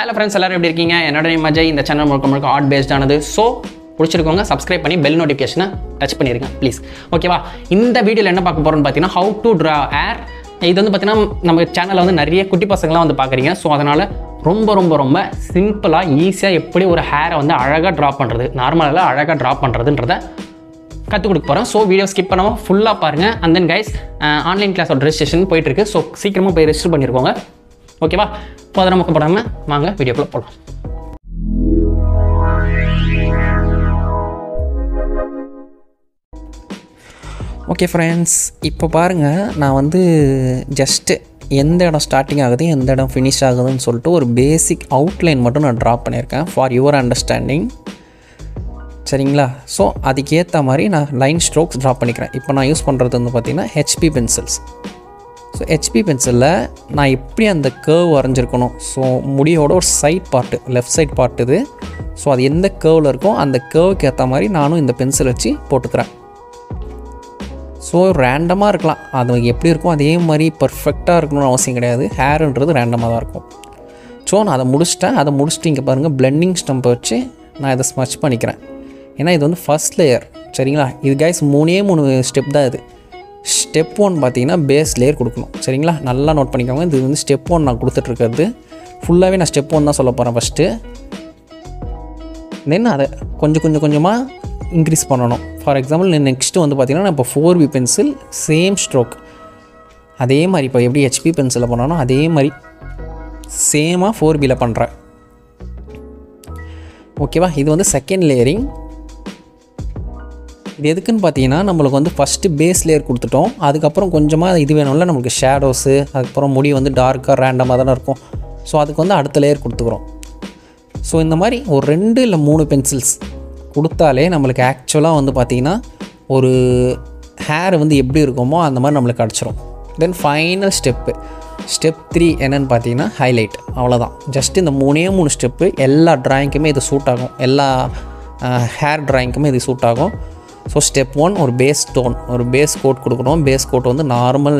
Hello friends எல்லாரும் எப்படி இருக்கீங்க? என்னோட நேம் அஜய். இந்த சேனல் முழுக்க முழுக்க ஆர்ட் பேஸ்டானது ஸோ பிடிச்சிருக்கோங்க சப்ஸ்கிரைப் பண்ணி பெல் நோட்டிஃபிகேஷனை டச் பண்ணிருங்க ப்ளீஸ் ஓகேவா இந்த வீடியோவில் என்ன பார்க்க போகிறோம்னு பார்த்தீங்கன்னா ஹவு டு ட்ரா ஏர் இது வந்து பார்த்தீங்கன்னா நம்ம சேனலில் வந்து நிறைய குட்டி பசங்களாம் வந்து பார்க்குறீங்க. ஸோ அதனால் ரொம்ப ரொம்ப ரொம்ப சிம்பிளாக ஈஸியாக எப்படி ஒரு ஹேரை வந்து அழகாக ட்ரா பண்ணுறது நார்மலாக அழகாக ட்ரா பண்ணுறதுன்றத கற்றுக் கொடுக்க போகிறோம் ஸோ வீடியோ ஸ்கிப் பண்ணாமல் ஃபுல்லாக பாருங்கள் அண்ட் தென் கைஸ் ஆன்லைன் கிளாஸோட ரெஜிஸ்ட்ரேஷன் போயிட்டுருக்கு ஸோ சீக்கிரமாக போய் ரெஜிஸ்டர் பண்ணியிருக்கோங்க ஓகேவா? இப்போ அதை நமக்கு படாமல் வாங்க வீடியோக்குள்ளே போகலாம் ஓகே ஃப்ரெண்ட்ஸ் இப்போ பாருங்கள் நான் வந்து ஜஸ்ட்டு எந்த இடம் ஸ்டார்டிங் ஆகுது எந்த இடம் ஃபினிஷ் ஆகுதுன்னு சொல்லிட்டு ஒரு பேசிக் அவுட்லைன் மட்டும் நான் ட்ரா பண்ணியிருக்கேன் ஃபார் யுவர் அண்டர்ஸ்டாண்டிங் சரிங்களா? ஸோ அதுக்கேற்ற மாதிரி நான் லைன் ஸ்ட்ரோக்ஸ் ட்ரா பண்ணிக்கிறேன். இப்போ நான் யூஸ் பண்ணுறது வந்து பார்த்திங்கன்னா ஹெச்பி பென்சில்ஸ் ஸோ ஹெச்பி பென்சிலில் நான் எப்படி அந்த கேர்வ் வரைஞ்சிருக்கணும் ஸோ முடியோட ஒரு side part left side part இது. ஸோ அது எந்த கேர்வில் இருக்கோ அந்த கேர்வுக்கு ஏற்ற மாதிரி நானும் இந்த பென்சில் வச்சு போட்டுக்கிறேன். ஸோ ரேண்டமாக இருக்கலாம். அது எப்படி இருக்கும் அதே மாதிரி பர்ஃபெக்டாக இருக்கணும்னு அவசியம் கிடையாது. ஹேருன்றது ரேண்டமாக தான் இருக்கும். ஸோ நான் அதை முடிச்சிட்டேன். அதை முடிச்சுட்டு இங்கே பாருங்கள் பிளெண்டிங் ஸ்டம்பை வச்சு நான் இதை ஸ்மச் பண்ணிக்கிறேன். ஏன்னா இது வந்து ஃபஸ்ட் லேயர் சரிங்களா? இது கைஸ் மூணே மூணு ஸ்டெப் தான் இது. ஸ்டெப் ஒன் பார்த்தீங்கன்னா பேஸ் லேயர் கொடுக்கணும். சரிங்களா? நல்லா நோட் பண்ணிக்கோங்க. இது வந்து ஸ்டெப் ஒன் நான் கொடுத்துட்ருக்கிறது ஃபுல்லாகவே நான் ஸ்டெப் ஒன் தான் சொல்ல போகிறேன் ஃபஸ்ட்டு தென் அதை கொஞ்சம் கொஞ்சம் கொஞ்சமாக இன்க்ரீஸ் பண்ணணும். ஃபார் எக்ஸாம்பிள் நெக்ஸ்ட்டு வந்து பார்த்திங்கன்னா நான் இப்போ four B pencil same stroke அதே மாதிரி இப்போ எப்படி ஹெச்பி பென்சிலில் பண்ணனோ அதே மாதிரி சேமாக ஃபோர் பியில் பண்ணுறேன் ஓகேவா இது வந்து செகண்ட் லேயரிங் இது எதுக்குன்னு பார்த்தீங்கன்னா நம்மளுக்கு வந்து ஃபஸ்ட்டு பேஸ் லேயர் கொடுத்துட்டோம். அதுக்கப்புறம் கொஞ்சமாக இது வேணும்ல நம்மளுக்கு ஷேடோஸு அதுக்கப்புறம் முடி வந்து டார்க்காக ரேண்டமாக தானே இருக்கும். ஸோ அதுக்கு வந்து அடுத்த லேயர் கொடுத்துக்குறோம். ஸோ இந்த மாதிரி ஒரு ரெண்டு இல்லை மூணு பென்சில்ஸ் கொடுத்தாலே நம்மளுக்கு ஆக்சுவலாக வந்து பார்த்திங்கன்னா ஒரு ஹேர் வந்து எப்படி இருக்குமோ அந்த மாதிரி நம்மளுக்கு கிடச்சிரும் then final step step three என்னென்னு பார்த்தீங்கன்னா ஹைலைட் அவ்வளோதான் ஜஸ்ட் இந்த மூணே மூணு ஸ்டெப்பு எல்லா ட்ராயிங்க்குமே இது சூட் ஆகும். எல்லா ஹேர் ட்ராயிங்க்குமே இது சூட் ஆகும். ஸோ ஸ்டெப் ஒன் ஒரு பேஸ் டோன் ஒரு பேஸ் கோட் கொடுக்கணும். பேஸ் கோட் வந்து நார்மல்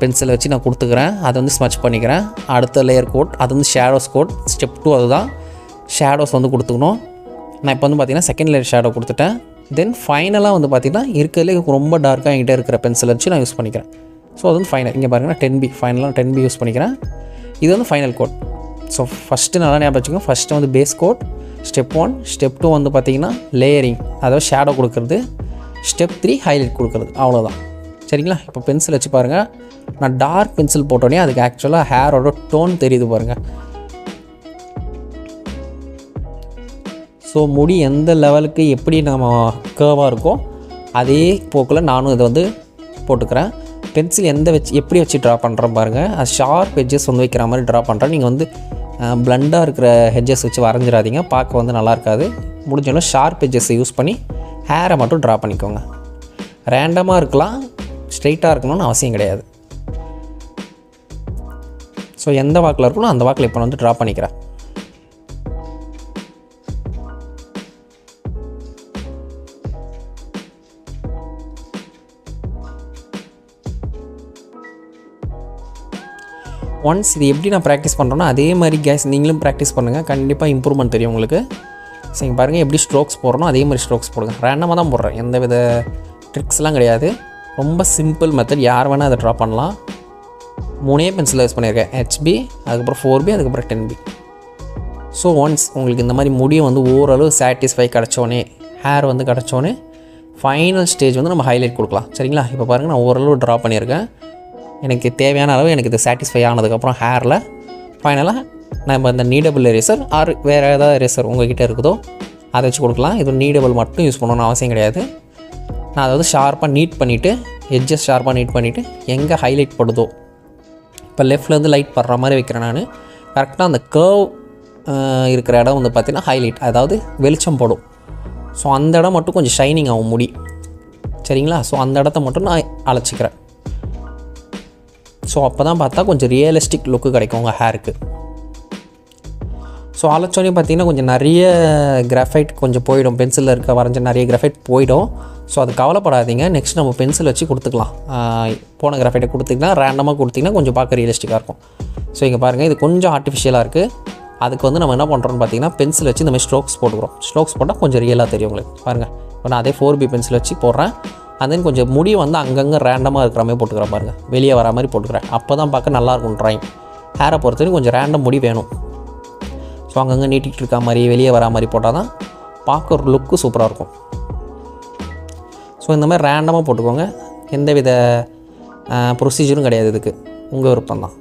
பென்சிலை வச்சு நான் கொடுத்துக்கிறேன். அதை வந்து ஸ்மச் பண்ணிக்கிறேன். அடுத்த லேயர் கோட் அது வந்து ஷேடோஸ் கோட் ஸ்டெப் டூ அதுதான். ஷேடோஸ் வந்து கொடுத்துக்கணும். நான் இப்போ வந்து பார்த்தீங்கன்னா செகண்ட் லேயர் ஷேடோ கொடுத்துட்டேன். தென் ஃபைனலாக வந்து பார்த்திங்கன்னா இருக்கிறதுலே ரொம்ப டார்க்காக என்கிட்ட இருக்கிற பென்சிலை வச்சு நான் யூஸ் பண்ணிக்கிறேன். ஸோ அது வந்து ஃபைனல் இங்கே பாருங்கன்னா டென் பி ஃபைனலாக டென் பி யூஸ் பண்ணிக்கிறேன். இது வந்து ஃபைனல் கோட் ஸோ ஃபஸ்ட்டு நல்லா ஞாபகம் வச்சுக்கோங்க. ஃபஸ்ட்டு வந்து base coat step one step two வந்து பார்த்திங்கன்னா லேயரிங் அதாவது ஷேடோ கொடுக்குறது. ஸ்டெப் த்ரீ ஹைலைட் கொடுக்குறது. அவ்வளோதான் சரிங்களா? இப்போ பென்சில் வச்சு பாருங்கள் நான் டார்க் பென்சில் போட்டோன்னே அதுக்கு ஆக்சுவலாக ஹேரோட டோன் தெரியுது பாருங்கள் ஸோ முடி எந்த லெவலுக்கு எப்படி நம்ம கேர்வாக இருக்கோ அதே போக்கில் நானும் இதை வந்து போட்டுக்கிறேன். பென்சில் எந்த வச்சு எப்படி வச்சு ட்ரா பண்ணுறேன் பாருங்கள் அது ஷார்ப் ஹெட்ஜஸ் வந்து வைக்கிற மாதிரி ட்ரா பண்ணுறேன் நீங்கள் வந்து பிளண்டாக இருக்கிற ஹெட்ஜஸ் வச்சு வரைஞ்சிடாதீங்க. பார்க்க வந்து நல்லா இருக்காது. முடிஞ்சாலும் ஷார்ப் ஹெட்ஜஸ்ஸை யூஸ் பண்ணி ஹேரை மட்டும் ட்ரா பண்ணிக்கோங்க. ரேண்டமாக இருக்கலாம் ஸ்ட்ரெயிட்டாக இருக்கணும்னு அவசியம் கிடையாது. ஸோ எந்த வாக்கில் இருக்கணும் அந்த வாக்கில் இப்போ வந்து ட்ரா பண்ணிக்கிறேன். ஒன்ஸ் இது எப்படி நான் ப்ராக்டிஸ் பண்ணுறேன்னா அதே மாதிரி கேஸ் நீங்களும் ப்ராக்டிஸ் பண்ணுங்கள் கண்டிப்பாக இம்ப்ரூவ்மெண்ட் தெரியும் உங்களுக்கு. சரி பாருங்கள் எப்படி ஸ்ட்ரோக்ஸ் போடுறோம் அதே மாதிரி ஸ்ட்ரோக்ஸ் போடுங்க. ரேண்டமாக தான் போடுறேன். எந்த வித ட்ரிக்ஸ்லாம் கிடையாது. ரொம்ப சிம்பிள் மெத்தட் யார் வேணால் அதை ட்ரா பண்ணலாம். மூணே பென்சில் யூஸ் பண்ணியிருக்கேன். ஹெச்பி அதுக்கப்புறம் ஃபோர் பி அதுக்கப்புறம் டென் பி ஸோ ஒன்ஸ் உங்களுக்கு இந்த மாதிரி முடியும் வந்து ஓரளவு சாட்டிஸ்ஃபை கிடச்சோன்னே ஹேர் வந்து கிடச்சோன்னே ஃபைனல் ஸ்டேஜ் வந்து நம்ம ஹைலைட் கொடுக்கலாம். சரிங்களா? இப்போ பாருங்கள் நான் ஓரளவு ட்ரா பண்ணியிருக்கேன். எனக்கு தேவையான அளவு எனக்கு இது சாட்டிஸ்ஃபை ஆனதுக்கப்புறம் ஹேரில் ஃபைனலாக நம்ம இந்த நீடபிள் எரேசர் ஆர் வேறு ஏதாவது எரேசர் உங்ககிட்ட இருக்குதோ அதை வச்சு கொடுக்கலாம். இது நீடபிள் மட்டும் யூஸ் பண்ணணும்னு அவசியம் கிடையாது. நான் அதை வந்து ஷார்ப்பாக நீட் பண்ணிவிட்டு எட்ஜஸ் ஷார்ப்பாக நீட் பண்ணிவிட்டு எங்கே ஹைலைட் படுதோ இப்போ லெஃப்ட்லேருந்து லைட் படுற மாதிரி வைக்கிறேன் நான். கரெக்டாக அந்த கேர்வ் இருக்கிற இடம் வந்து பார்த்திங்கன்னா ஹைலைட் அதாவது வெளிச்சம் படும். ஸோ அந்த இடம் மட்டும் கொஞ்சம் ஷைனிங் ஆகும் முடி. சரிங்களா? ஸோ அந்த இடத்த மட்டும் நான் அழைச்சிக்கிறேன். ஸோ அப்போ தான் பார்த்தா கொஞ்சம் ரியலிஸ்டிக் லுக்கு கிடைக்கும் உங்கள் ஹேருக்கு ஸோ அழைச்சோன்னே பார்த்தீங்கன்னா கொஞ்சம் நிறைய கிராஃபைட் கொஞ்சம் போயிடும். பென்சிலில் இருக்க வரைஞ்ச நிறைய கிராஃபைட் போயிடும். ஸோ அது கவலைப்படாதீங்க. நெக்ஸ்ட் நம்ம பென்சில் வச்சு கொடுத்துக்கலாம். போன கிராஃபைட்டை கொடுத்திங்கன்னா ரேண்டமாக கொடுத்தீங்கன்னா கொஞ்சம் பார்க்க ரியலிஸ்டிக்காக இருக்கும். ஸோ இங்கே பாருங்கள் இது கொஞ்சம் ஆர்டிஃபிஷியலாக இருக்குது அதுக்கு வந்து நம்ம என்ன பண்ணுறோம்னு பார்த்தீங்கன்னா பென்சில் வச்சு இந்த மாதிரி ஸ்ட்ரோக்ஸ் போட்டுக்கிறோம். ஸ்ட்ரோக்ஸ் போட்டால் கொஞ்சம் ரியலாக தெரியும் உங்களுக்கு. பாருங்கள் இப்போ நான் அதே ஃபோர் பி பென்சில் வச்சு போடுறேன். அண்ட் தென் கொஞ்சம் முடி வந்து அங்கங்கே ரேண்டமாக இருக்கிற மாதிரி போட்டுக்கிறேன் பாருங்கள் வெளியே வர மாதிரி போட்டுக்கிறேன். அப்போ தான் பார்க்க நல்லாயிருக்கும் ட்ராயிங் ஹேரை பொறுத்தவரைக்கும் கொஞ்சம் ரேண்டம் முடி வேணும். ஸோ அங்கங்கே நீட்டிகிட்டு இருக்க மாதிரி வெளியே வரா மாதிரி போட்டால் தான் பார்க்க ஒரு லுக்கு சூப்பராக இருக்கும். ஸோ இந்த மாதிரி ரேண்டமாக போட்டுக்கோங்க. எந்த வித ப்ரொசீஜரும் கிடையாது இதுக்கு. உங்கள் விருப்பம் தான்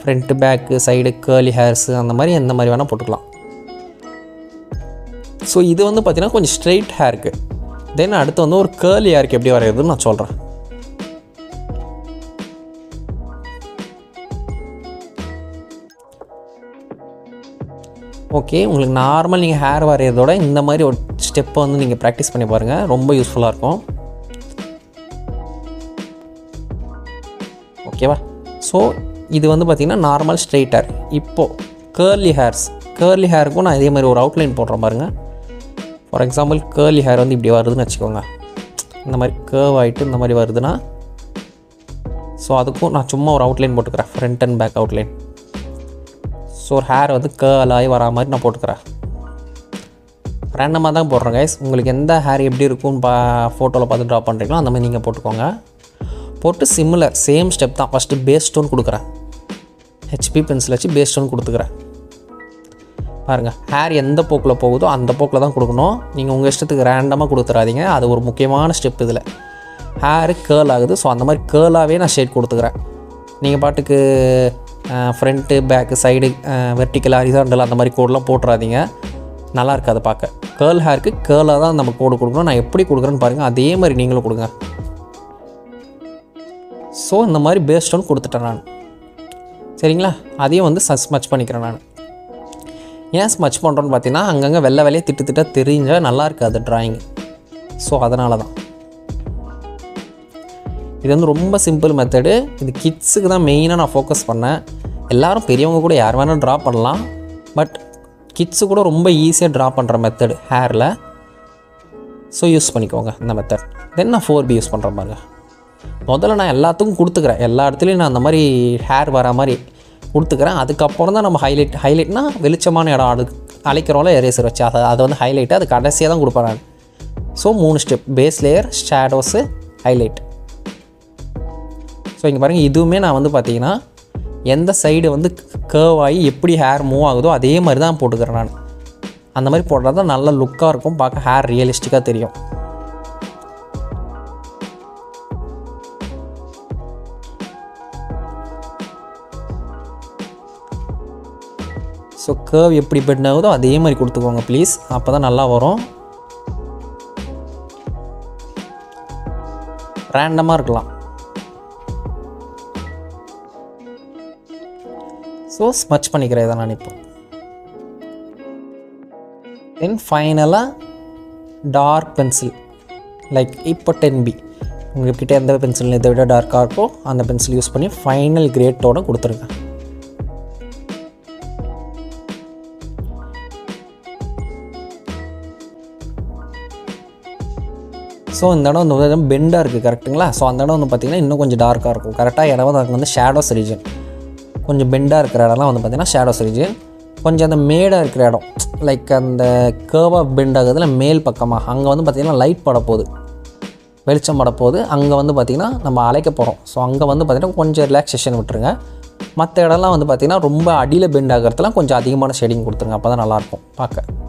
front back side curly hairs அந்த மாதிரி எந்த மாதிரி வேணால் போட்டுக்கலாம். ஸோ இது வந்து பார்த்திங்கன்னா கொஞ்சம் ஸ்ட்ரெயிட் ஹேருக்கு தென் அடுத்து வந்து ஒரு கேர்லி ஹேருக்கு எப்படி வரைகிறதுன்னு நான் சொல்கிறேன் ஓகே உங்களுக்கு நார்மல் நீங்கள் ஹேர் வரைகிறதோட இந்த மாதிரி ஒரு ஸ்டெப்பை வந்து நீங்கள் ப்ராக்டிஸ் பண்ணி பாருங்கள் ரொம்ப யூஸ்ஃபுல்லாக இருக்கும். ஓகேவா ஸோ இது வந்து பார்த்திங்கன்னா நார்மல் ஸ்ட்ரெயிட் ஹேர் இப்போது கேர்லி ஹேர்ஸ் கேர்லி ஹேருக்கும் நான் இதே மாதிரி ஒரு அவுட்லைன் போடுறேன் பாருங்கள் ஃபார் எக்ஸாம்பிள் கேர்லி ஹேர் வந்து இப்படி வருதுன்னு வச்சுக்கோங்க. இந்த மாதிரி கேர்வ் ஆகிட்டு இந்த மாதிரி வருதுன்னா ஸோ அதுக்கும் நான் சும்மா ஒரு அவுட்லைன் போட்டுக்கிறேன். Front and back outline so ஒரு ஹேர் வந்து கேர்ல் ஆகி வரா மாதிரி நான் போட்டுக்கிறேன். ரேண்டமாக தான் போடுறேன் கைஸ் உங்களுக்கு எந்த ஹேர் எப்படி இருக்கும்னு பா ஃபோட்டோவில் பார்த்து ட்ரா பண்ணுறீங்களோ அந்த மாதிரி நீங்கள் போட்டுக்கோங்க. போட்டு சிம்மில் சேம் ஸ்டெப் தான். ஃபஸ்ட்டு பேஸ் ஸ்டோன் கொடுக்குறேன். ஹெச்பி பென்சில் வச்சு பேஸ் ஸ்டோன் கொடுத்துக்கிறேன். பாருங்கள் ஹேர் எந்த போக்கில் போகுதோ அந்த போக்கில் தான் கொடுக்கணும். நீங்கள் உங்கள் இஷ்டத்துக்கு ரேண்டமாக கொடுத்துறாதீங்க. அது ஒரு முக்கியமான ஸ்டெப் இதில். ஹேரு கேர்ள் ஆகுது. ஸோ அந்த மாதிரி கேர்ளாகவே நான் ஷேட் கொடுத்துக்கிறேன். நீங்கள் பாட்டுக்கு front back side vertical horizontal அந்த மாதிரி கோடெலாம் போட்டுறாதீங்க. நல்லா இருக்காது பார்க்க. கேர்ள் ஹேருக்கு கேர்ளாக தான் நம்ம கோடு கொடுக்கணும். நான் எப்படி கொடுக்குறேன்னு பாருங்கள் அதே மாதிரி நீங்களும் கொடுங்க. ஸோ இந்த மாதிரி பேஸ் கொடுத்துட்டேன் நான். சரிங்களா? அதையும் வந்து சஸ் மச் பண்ணிக்கிறேன் நான். ஏன் ஸ்மச் பண்ணுறோன்னு பார்த்தீங்கன்னா அங்கங்கே வெள்ளை வெளியே திட்டு திட்டாக தெரிஞ்சால் நல்லா இருக்காது ட்ராயிங் ஸோ அதனால தான் இது வந்து ரொம்ப சிம்பிள் மெத்தடு இது கிட்ஸுக்கு தான் மெயினாக நான் ஃபோக்கஸ் பண்ணேன். எல்லோரும் பெரியவங்க கூட யார் வேணாலும் ட்ரா பண்ணலாம். பட் கிட்ஸு கூட ரொம்ப ஈஸியாக ட்ரா பண்ணுற மெத்தடு ஹேரில் ஸோ யூஸ் பண்ணிக்கோங்க இந்த மெத்தட் தென் நான் ஃபோர் பி யூஸ் பண்ணுற பாருங்க. முதல்ல நான் எல்லாத்துக்கும் கொடுத்துக்கிறேன். எல்லா இடத்துலையும் நான் அந்த மாதிரி ஹேர் வர மாதிரி கொடுத்துக்கிறேன். அதுக்கப்புறம் தான் நம்ம ஹைலைட் ஹைலைட்னா வெளிச்சமான இடம். அது அழைக்கிறோம்ல எரேசர் வச்சு. அதை அதை வந்து ஹைலைட்டு அது கடைசியாக தான் கொடுப்பேன் நான். ஸோ மூணு step base layer shadows highlight so இங்கே பாருங்கள் இதுவுமே நான் வந்து பார்த்தீங்கன்னா எந்த சைடு வந்து கேர்வ் ஆகி எப்படி ஹேர் மூவ் ஆகுதோ அதே மாதிரி தான் போட்டுக்கிறேன் நான். அந்த மாதிரி போடுறது தான் நல்ல லுக்காக இருக்கும். பார்க்க ஹேர் ரியலிஸ்டிக்காக தெரியும். ஸோ கேர்வ் எப்படி பெண்ட் ஆகுதோ அதே மாதிரி கொடுத்துக்கோங்க ப்ளீஸ் அப்போ தான் நல்லா வரும். ரேண்டமாக இருக்கலாம். ஸோ ஸ்மச் பண்ணிக்கிறேன் இதை நான் இப்போ. தென் ஃபைனலாக டார்க் பென்சில் லைக் இப்போ டென் பி உங்கள்கிட்ட எந்த பென்சில் இதை விட டார்க்காக இருக்கோ அந்த பென்சில் யூஸ் பண்ணி ஃபைனல் கிரேட்டோட கொடுத்துருங்க. ஸோ இந்த இடம் வந்து பெண்டாக இருக்குது கரெக்ட்டுங்களா ஸோ அந்த இடம் வந்து பார்த்திங்கன்னா இன்னும் கொஞ்சம் டார்க்காக இருக்கும். கரெக்டாக இடம் வந்து வந்து ஷேடோஸ் ரீஜன் கொஞ்சம் பெண்டாக இருக்கிற இடம்லாம் வந்து பார்த்திங்கன்னா ஷேடோஸ் ரீஜன் கொஞ்சம் அந்த மேடாக இருக்கிற இடம் லைக் அந்த கேர்வாக பெண்ட் ஆகுதுல மேல் பக்கமாக அங்கே வந்து பார்த்திங்கன்னா லைட் பட போகுது. வெளிச்சம் படப்போகுது அங்கே வந்து பார்த்திங்கன்னா நம்ம அழைக்க போகிறோம் ஸோ அங்கே வந்து பார்த்திங்கன்னா கொஞ்சம் ரிலாக்ஸேஷன் விட்டுருங்க. மற்ற இடம்லாம் வந்து பார்த்திங்கன்னா ரொம்ப அடியில் பெண்ட் ஆகிறதுலாம் கொஞ்சம் அதிகமான ஷேடிங் கொடுத்துருங்க. அப்போ தான் நல்லாயிருக்கும் பார்க்க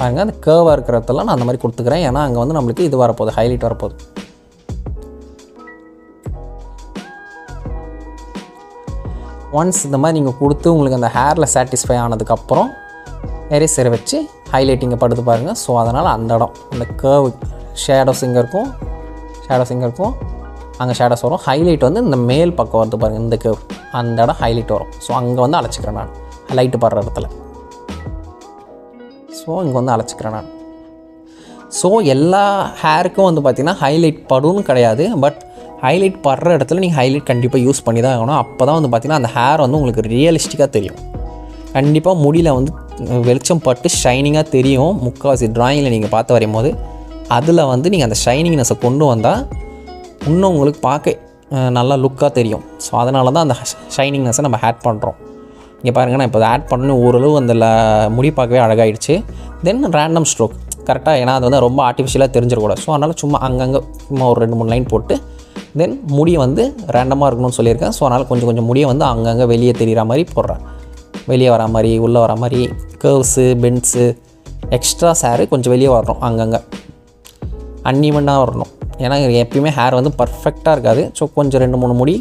பாருங்கள் அந்த கேர்வாக இருக்கிறதெல்லாம் நான் அந்த மாதிரி கொடுத்துக்கிறேன். ஏன்னா அங்கே வந்து நம்மளுக்கு இது வரப்போகுது ஹைலைட் வரப்போகுது. ஒன்ஸ் இந்த மாதிரி நீங்கள் கொடுத்து உங்களுக்கு அந்த ஹேரில் சாட்டிஸ்ஃபை ஆனதுக்கப்புறம் எரேசரை வச்சு ஹைலைட்டிங்கை படுத்து பாருங்கள் ஸோ அதனால் அந்த இடம் அந்த கேர்வ் ஷேடோஸ் இங்கே இருக்கும் ஷேடோஸ் இங்கே இருக்கும். அங்கே ஷேடோஸ் வரும். ஹைலைட் வந்து இந்த மேல் பக்கம் வருது பாருங்கள் இந்த கேர்வ் அந்த இடம் ஹைலைட் வரும். ஸோ அங்கே வந்து அழைச்சிக்கிறேன் நான். லைட்டு படுற இடத்துல. ஸோ இங்கே வந்து அழைச்சிக்கிறேன் நான். ஸோ எல்லா ஹேருக்கும் வந்து பார்த்திங்கன்னா ஹைலைட் படும்னு கிடையாது. பட் ஹைலைட் படுற இடத்துல நீங்கள் ஹைலைட் கண்டிப்பாக யூஸ் பண்ணி தான் ஆகணும். அப்போ தான் வந்து பார்த்திங்கன்னா அந்த ஹேர் வந்து உங்களுக்கு ரியலிஸ்டிக்காக தெரியும். கண்டிப்பாக முடியில் வந்து வெளிச்சம் பட்டு ஷைனிங்காக தெரியும். முக்கால்வாசி ட்ராயிங்கில் நீங்கள் பார்த்து வரையும் போது அதில் வந்து நீங்கள் அந்த ஷைனிங்னஸை கொண்டு வந்தால் இன்னும் உங்களுக்கு பார்க்க நல்லா லுக்காக தெரியும். ஸோ அதனால தான் அந்த ஷைனிங்னஸை நம்ம ஹேட் பண்ணுறோம் இங்கே பாருங்க நான் இப்போ ஆட் பண்ணி ஓரளவு அந்த முடி பார்க்கவே அழகாயிடுச்சு. தென் ரேண்டம் ஸ்ட்ரோக் கரெக்டாக ஏன்னா அது வந்து ரொம்ப ஆர்டிஃபிஷியலாக தெரிஞ்சிடக்கூடாது ஸோ அதனால் சும்மா அங்கங்கே சும்மா ஒரு ரெண்டு மூணு லைன் போட்டு தென் முடி வந்து ரேண்டமாக இருக்கணும்னு சொல்லியிருக்கேன். ஸோ அதனால் கொஞ்சம் கொஞ்சம் முடியை வந்து அங்கங்கே வெளியே தெரிகிற மாதிரி போடுறேன். வெளியே வர மாதிரி உள்ளே வர மாதிரி கேர்வ்ஸு பென்ஸு எக்ஸ்ட்ரா சேரு கொஞ்சம் வெளியே வரணும் அங்கங்கே. அன்னிவனாக வரணும். ஏன்னா எப்பயுமே ஹேர் வந்து பர்ஃபெக்டாக இருக்காது. ஸோ கொஞ்சம் ரெண்டு மூணு முடி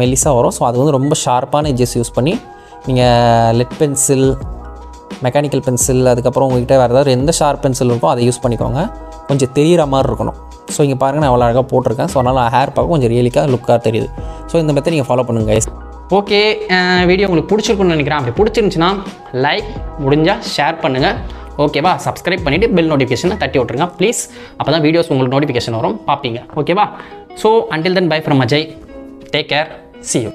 மெல்லிஸாக வரும். ஸோ அது வந்து ரொம்ப ஷார்ப்பான எஜஸ் யூஸ் பண்ணி நீங்கள் லெட் பென்சில் மெக்கானிக்கல் பென்சில் அதுக்கப்புறம் உங்கள்கிட்ட வேறு ஏதாவது எந்த ஷார்ப் பென்சில் இருக்கோ அதை யூஸ் பண்ணிக்கோங்க. கொஞ்சம் தெரிகிற மாதிரி இருக்கணும். ஸோ இங்கே பாருங்கள் நான் அவ்வளோ அழகாக போட்டிருக்கேன். ஸோ அதனால் ஹேர் பார்க்க கொஞ்சம் ரியலிக்காக லுக்காக தெரியுது. ஸோ இந்த மெத்தட் நீங்கள் ஃபாலோ பண்ணுங்கள் guys. ஓகே வீடியோ உங்களுக்கு பிடிச்சிருக்குன்னு நினைக்கிறேன். அப்படி பிடிச்சிருந்துச்சுன்னா லைக் முடிஞ்சால் ஷேர் பண்ணுங்கள் ஓகேவா சப்ஸ்கிரைப் பண்ணிவிட்டு பெல் நோட்டிஃபிகேஷனை தட்டி விட்ருங்க ப்ளீஸ் அப்போ தான் வீடியோஸ் உங்களுக்கு நோட்டிஃபிகேஷன் வரும். பார்ப்பீங்க ஓகேவா so until then bye from Ajay take care see you